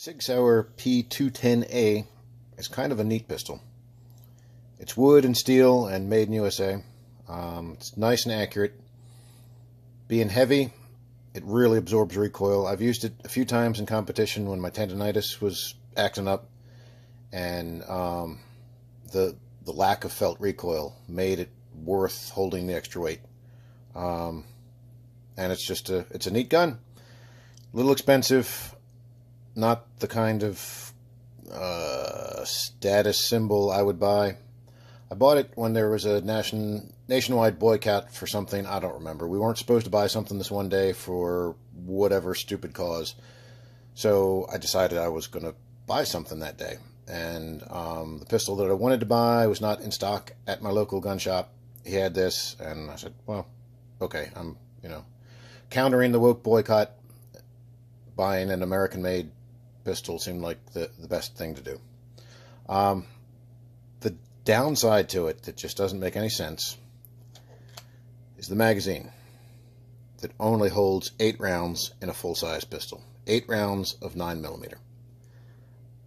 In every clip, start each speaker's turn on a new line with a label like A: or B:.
A: Sig Sauer P210A is kind of a neat pistol. It's wood and steel and made in USA. Um, it's nice and accurate. Being heavy, it really absorbs recoil. I've used it a few times in competition when my tendonitis was acting up, and um, the the lack of felt recoil made it worth holding the extra weight. Um, and it's just a it's a neat gun, a little expensive, not the kind of uh, status symbol I would buy. I bought it when there was a nation nationwide boycott for something I don't remember. We weren't supposed to buy something this one day for whatever stupid cause, so I decided I was going to buy something that day. And um, the pistol that I wanted to buy was not in stock at my local gun shop. He had this, and I said, "Well, okay, I'm you know countering the woke boycott. Buying an American-made pistol seemed like the the best thing to do." Um, the downside to it that just doesn't make any sense is the magazine that only holds eight rounds in a full size pistol. Eight rounds of 9mm.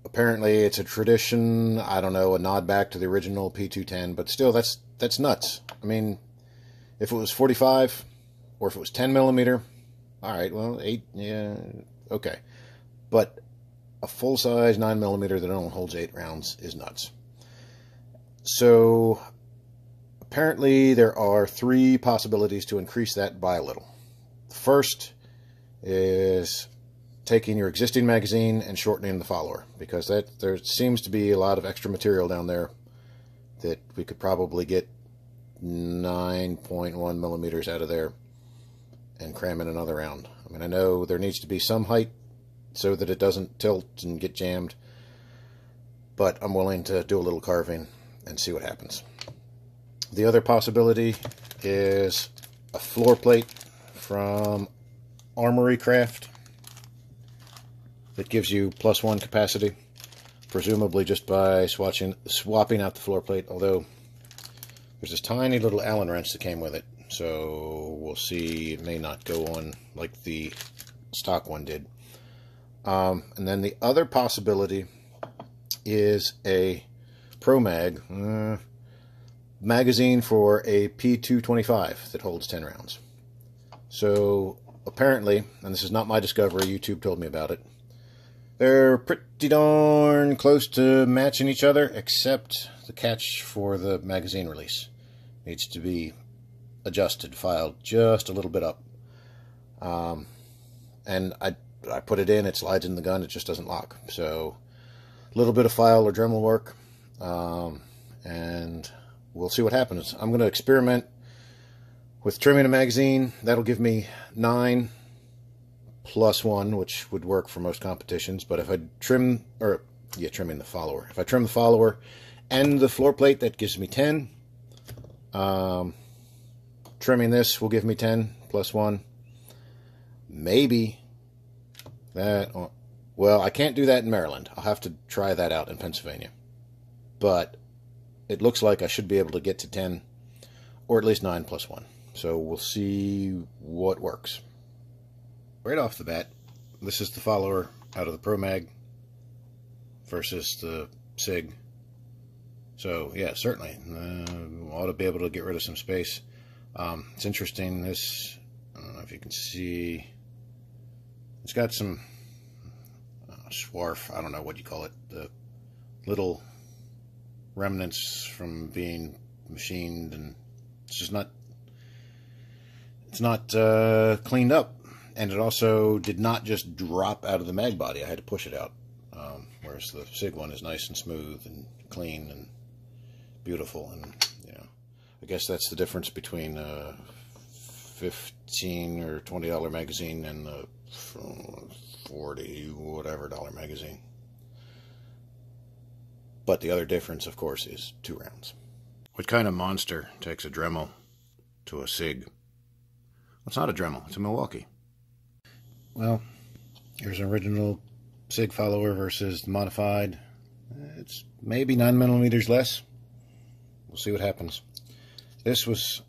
A: Apparently, it's a tradition, I don't know, a nod back to the original P210, but still, that's, that's nuts. I mean, if it was 45 or if it was 10mm, all right, well, eight, yeah, okay. But a full size 9mm that only holds eight rounds is nuts. So apparently there are three possibilities to increase that by a little. The first is taking your existing magazine and shortening the follower because that there seems to be a lot of extra material down there that we could probably get 9.1 millimeters out of there and cram in another round. I mean, I know there needs to be some height so that it doesn't tilt and get jammed, but I'm willing to do a little carving and see what happens. The other possibility is a floor plate from Armory Craft that gives you plus one capacity, presumably just by swatching, swapping out the floor plate, although there's this tiny little Allen wrench that came with it, so we'll see. It may not go on like the stock one did. Um, and then the other possibility is a Pro Mag uh, magazine for a P225 that holds 10 rounds. So apparently, and this is not my discovery, YouTube told me about it, they're pretty darn close to matching each other, except the catch for the magazine release needs to be adjusted, filed just a little bit up. Um, and I, I put it in, it slides in the gun, it just doesn't lock. So a little bit of file or Dremel work, um, and we'll see what happens. I'm going to experiment with trimming a magazine. That'll give me nine plus one, which would work for most competitions. But if I trim, or yeah, trimming the follower. If I trim the follower and the floor plate, that gives me 10. Um, trimming this will give me 10 plus one. Maybe that, well, I can't do that in Maryland. I'll have to try that out in Pennsylvania. But it looks like I should be able to get to 10 or at least 9 plus 1. So we'll see what works. Right off the bat, this is the follower out of the Pro Mag versus the SIG. So yeah, certainly uh, ought to be able to get rid of some space. Um, it's interesting. This I don't know if you can see. It's got some uh, swarf. I don't know what you call it. The little remnants from being machined, and it's just not. It's not uh, cleaned up and it also did not just drop out of the mag body. I had to push it out. Um, whereas the SIG one is nice and smooth and clean and beautiful. And, you know, I guess that's the difference between a 15 or $20 magazine and the 40 whatever dollar magazine. But the other difference, of course, is two rounds. What kind of monster takes a Dremel to a SIG? It's not a Dremel, it's a Milwaukee. Well, here's an original SIG follower versus the modified. It's maybe 9 millimeters less. We'll see what happens. This was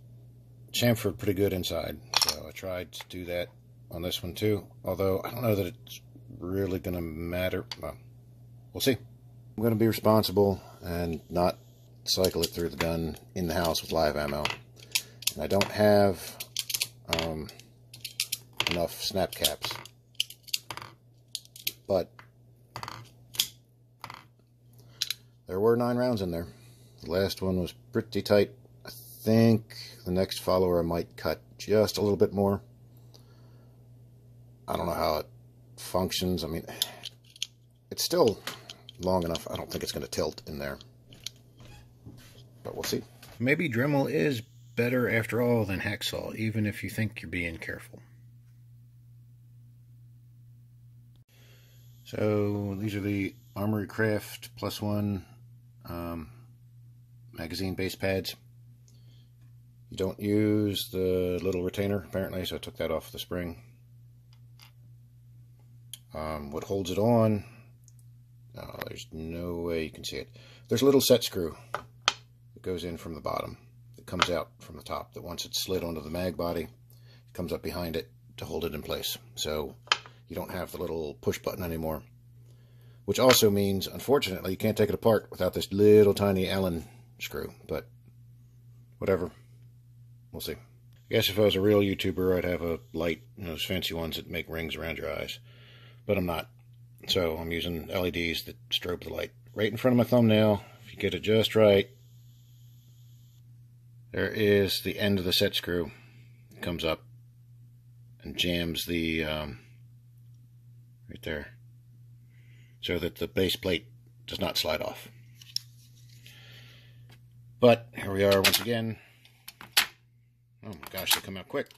A: chamfered pretty good inside, so I tried to do that on this one too. Although I don't know that it's really going to matter. Well, we'll see. I'm going to be responsible and not cycle it through the gun in the house with live ammo. And I don't have um, enough snap caps. But there were nine rounds in there. The last one was pretty tight. I think the next follower might cut just a little bit more. I don't know how it functions. I mean, it's still long enough. I don't think it's going to tilt in there. But we'll see. Maybe Dremel is better after all than Hacksaw, even if you think you're being careful. So these are the Armory Craft Plus One um, magazine base pads. You don't use the little retainer, apparently, so I took that off the spring. Um, what holds it on, oh, there's no way you can see it. There's a little set screw that goes in from the bottom, that comes out from the top, that once it's slid onto the mag body, it comes up behind it to hold it in place. So you don't have the little push button anymore. Which also means, unfortunately, you can't take it apart without this little tiny Allen screw. But whatever. We'll see. I guess if I was a real YouTuber, I'd have a light, those fancy ones that make rings around your eyes. But I'm not. So I'm using LEDs that strobe the light. Right in front of my thumbnail, if you get it just right, there is the end of the set screw. It comes up and jams the, um, right there, so that the base plate does not slide off. But here we are once again. Oh my gosh, they come out quick,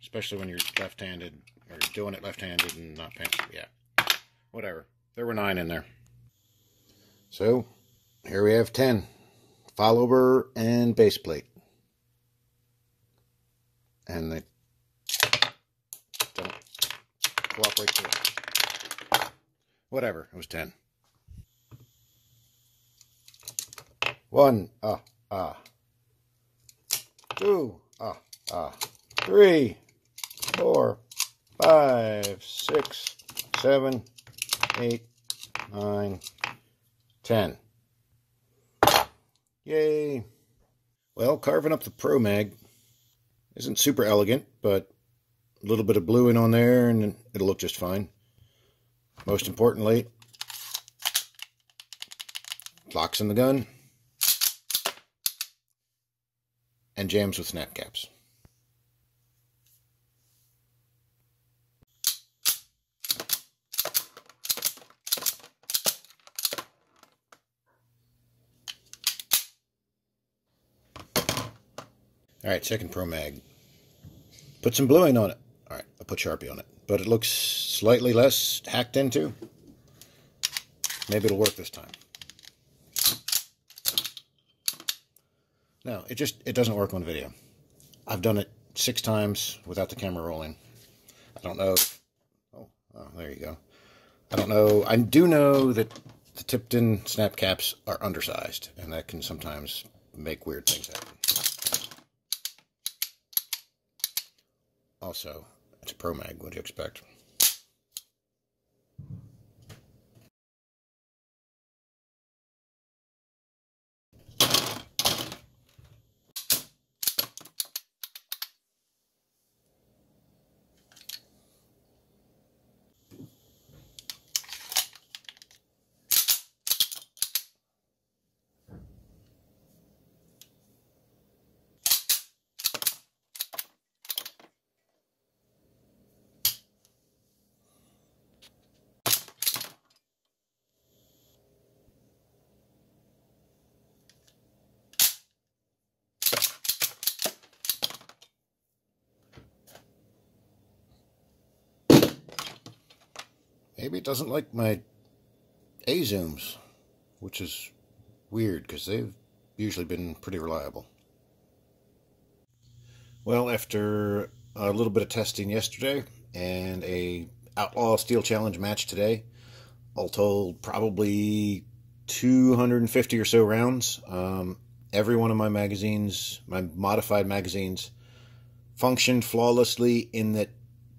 A: especially when you're left-handed or doing it left-handed and not paying. Yeah, whatever. There were nine in there. So here we have ten. Follower and base plate. And they don't cooperate it. Whatever, it was ten. One, ah, ah. Two, ah, ah. Three, four, five, six, seven, eight, nine, ten. Yay. Well, carving up the Pro Mag isn't super elegant, but a little bit of bluing on there and it'll look just fine. Most importantly, locks in the gun and jams with snap caps. All right, second Pro Mag. Put some bluing on it. All right, I'll put Sharpie on it. But it looks slightly less hacked into. Maybe it'll work this time. No, it just, it doesn't work on video. I've done it six times without the camera rolling. I don't know. Oh, oh, there you go. I don't know. I do know that the Tipton snap caps are undersized, and that can sometimes make weird things happen. Also, it's a Pro Mag. What do you expect? Maybe it doesn't like my A-zooms, which is weird because they've usually been pretty reliable. Well, after a little bit of testing yesterday and a Outlaw Steel Challenge match today, all told probably 250 or so rounds. Um, every one of my magazines, my modified magazines, functioned flawlessly in that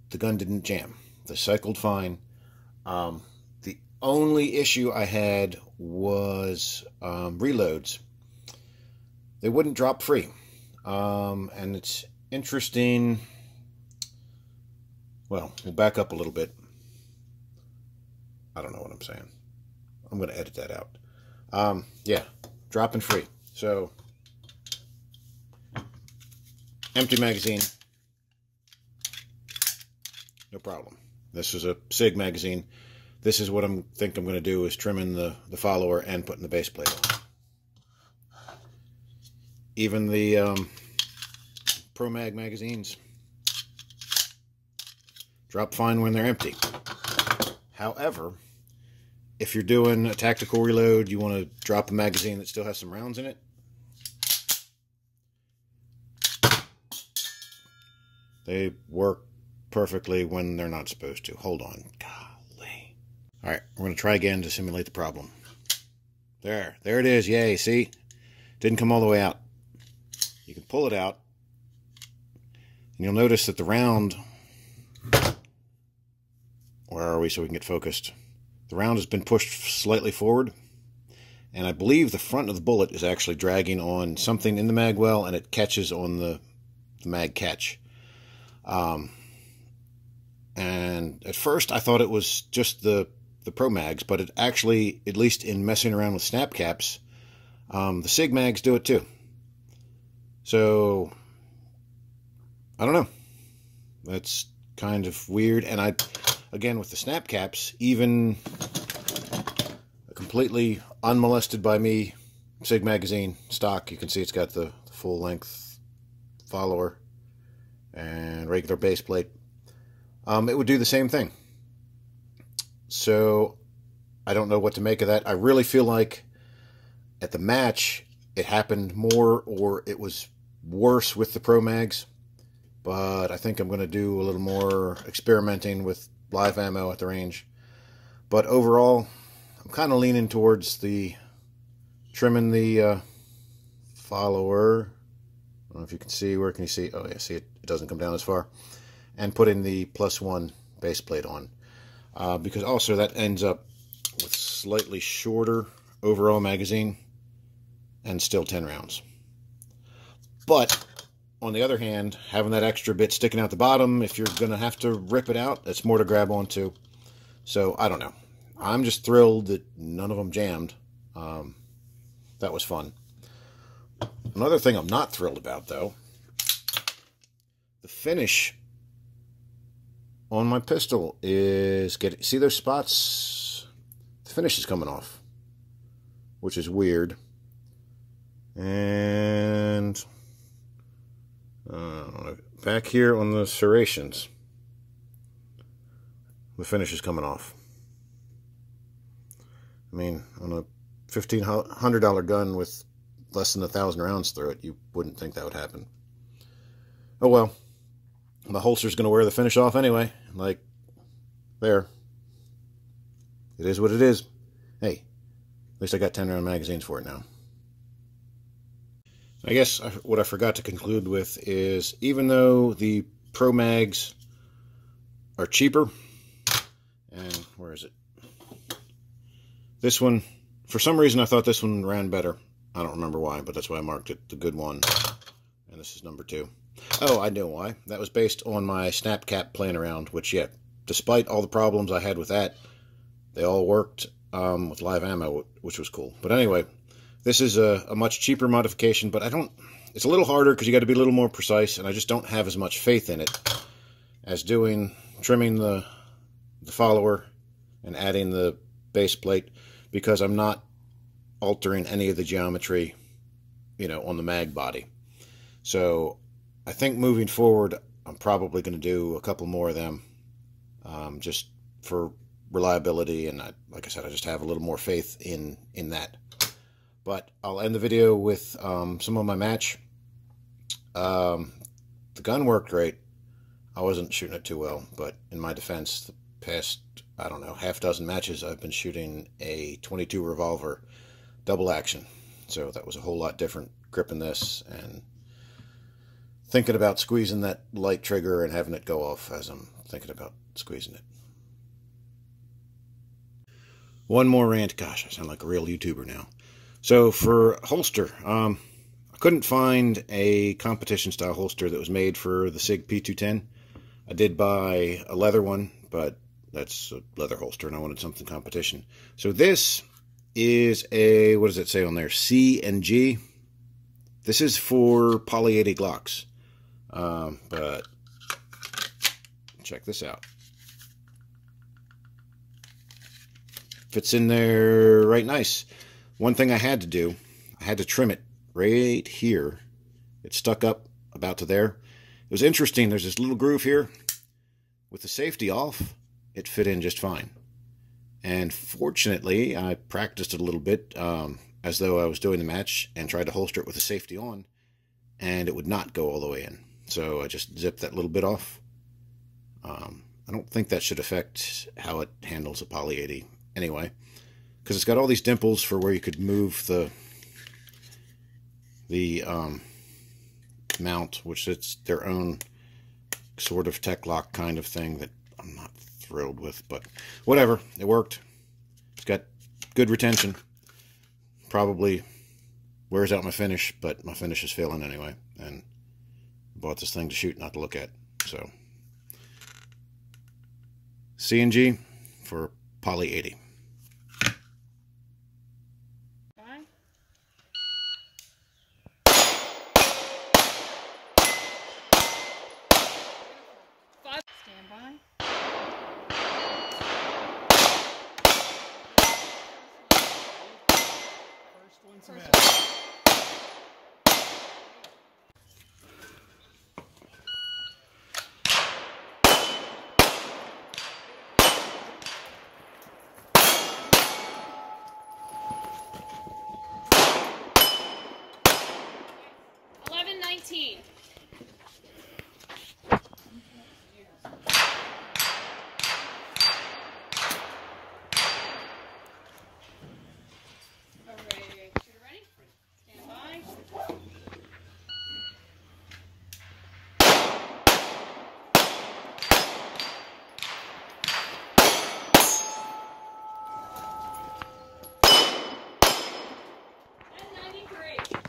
A: the gun didn't jam. They cycled fine Um, the only issue I had was um, reloads. They wouldn't drop free. Um, and it's interesting. Well, we'll back up a little bit. I don't know what I'm saying. I'm going to edit that out. Um, yeah, dropping free. So, empty magazine. No problem. This is a SIG magazine. This is what I'm think I'm going to do is trimming the, the follower and putting the base plate. Even the um, Pro Mag magazines drop fine when they're empty. However, if you're doing a tactical reload, you want to drop a magazine that still has some rounds in it. They work perfectly when they're not supposed to. Hold on. Golly. All right, we're going to try again to simulate the problem. There. There it is. Yay. See? Didn't come all the way out. You can pull it out. And you'll notice that the round... Where are we so we can get focused? The round has been pushed slightly forward. And I believe the front of the bullet is actually dragging on something in the mag well, and it catches on the, the mag catch. Um, and at first I thought it was just the the Pro Mags, but it actually, at least in messing around with snap caps, um, the Sig Mags do it too. So I don't know. That's kind of weird. And I, again, with the snap caps, even a completely unmolested by me, Sig magazine stock. You can see it's got the, the full length follower and regular base plate um, it would do the same thing. So I don't know what to make of that. I really feel like at the match it happened more or it was worse with the Pro Mags. But I think I'm going to do a little more experimenting with live ammo at the range. But overall, I'm kind of leaning towards the trimming the uh, follower. I don't know if you can see. Where can you see? Oh, yeah, see it, it doesn't come down as far and putting the plus one base plate on. Uh, because also that ends up with slightly shorter overall magazine and still 10 rounds. But on the other hand, having that extra bit sticking out the bottom, if you're going to have to rip it out, it's more to grab onto. So I don't know. I'm just thrilled that none of them jammed. Um, that was fun. Another thing I'm not thrilled about, though, the finish on my pistol is getting, see those spots? The finish is coming off which is weird. And uh, back here on the serrations. The finish is coming off. I mean on a $1500 gun with less than a thousand rounds through it you wouldn't think that would happen. Oh well my holster's going to wear the finish off anyway. Like, there. It is what it is. Hey, at least I got 10 round magazines for it now. I guess what I forgot to conclude with is even though the Pro Mags are cheaper, and where is it? This one, for some reason I thought this one ran better. I don't remember why, but that's why I marked it the good one. And this is number two. Oh, I know why. That was based on my snap cap playing around, which, yeah, despite all the problems I had with that, they all worked um, with live ammo, which was cool. But anyway, this is a, a much cheaper modification, but I don't... It's a little harder because you got to be a little more precise, and I just don't have as much faith in it as doing trimming the the follower and adding the base plate because I'm not altering any of the geometry, you know, on the mag body. So I think moving forward, I'm probably going to do a couple more of them um, just for reliability. And I, like I said, I just have a little more faith in, in that. But I'll end the video with um, some of my match. Um, the gun worked great. I wasn't shooting it too well, but in my defense, the past, I don't know, half dozen matches, I've been shooting a 22 revolver double action. So that was a whole lot different gripping this and thinking about squeezing that light trigger and having it go off as I'm thinking about squeezing it. one more rant. Gosh, I sound like a real YouTuber now. So for holster, um, I couldn't find a competition style holster that was made for the SIG P210. I did buy a leather one, but that's a leather holster, and I wanted something competition. So this is a what does it say on there? C and G. This is for Poly 80 Glocks, um, but check this out. Fits in there right nice. One thing I had to do, I had to trim it right here. It stuck up about to there. It was interesting. There's this little groove here. With the safety off, it fit in just fine. And fortunately, I practiced it a little bit um, as though I was doing the match and tried to holster it with the safety on, and it would not go all the way in. So I just zip that little bit off. Um, I don't think that should affect how it handles a Poly 80 anyway, because it's got all these dimples for where you could move the the um, mount, which it's their own sort of Tek-Lok kind of thing that I'm not thrilled with, but whatever, it worked. It's got good retention. Probably wears out my finish, but my finish is failing anyway, and bought this thing to shoot, not to look at. So, C&G for Poly 80.
B: Stand by. Eleven nineteen. Okay, shooter ready? Stand by. Ten ninety-three.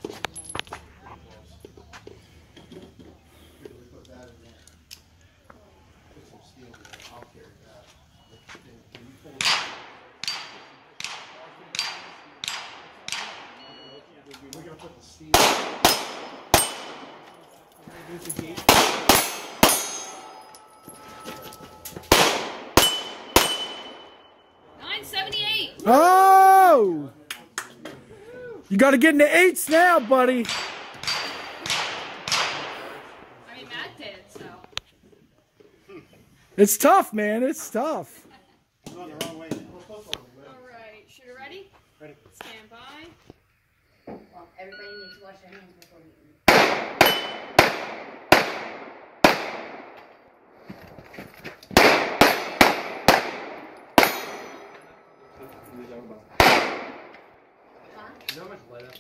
B: Nine seventy-eight.
C: Oh! You got to get in the eights now, buddy.
B: I mean, Matt did so.
C: It's tough, man. It's tough.
B: All right, shooter ready? Ready. Stand by.
D: Well, everybody needs to wash their hands
E: No me puedo